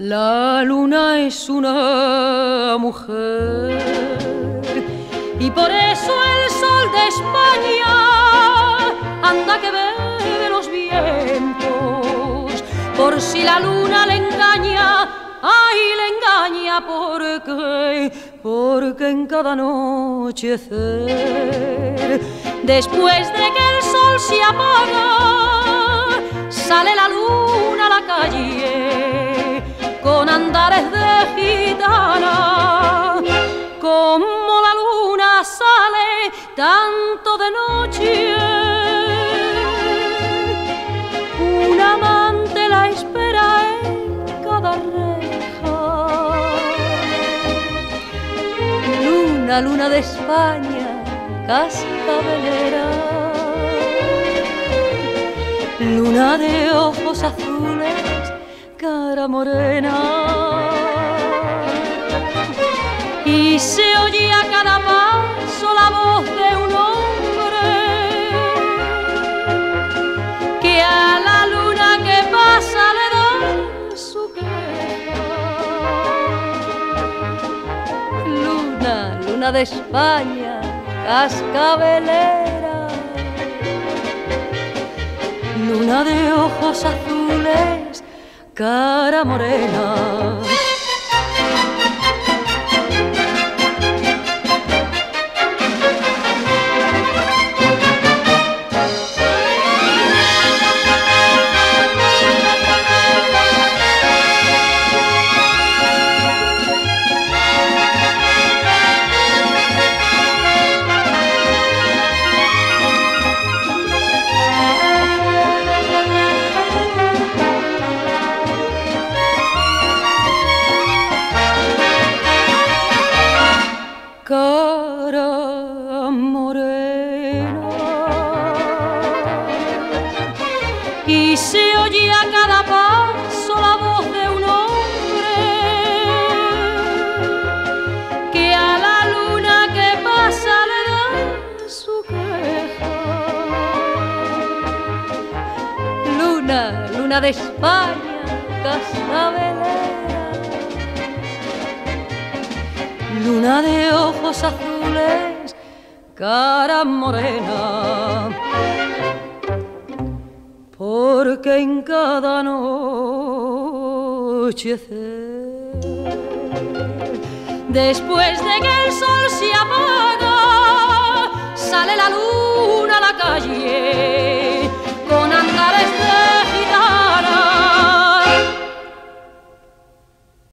La luna es una mujer y por eso el sol de España anda que bebe los vientos. Por si la luna le engaña, ay, le engaña porque, porque en cada anochecer, después de que el sol se apaga, andares de gitana, como la luna sale tanto de noche. Un amante la espera en cada reja. Luna, luna de España, cascabelera. Luna de ojos azules, cara morena. Y se oye a cada paso la voz de un hombre que a la luna que pasa le da su queja. Luna, luna de España, cascabelera. Luna de ojos azules, cara morena. Cara morena y se oye a cada paso la voz de un hombre que a la luna que pasa le da su queja. Luna, luna de España, cascabelera. Luna de ojos azules, cara morena, porque en cada anochecer, después de que el sol se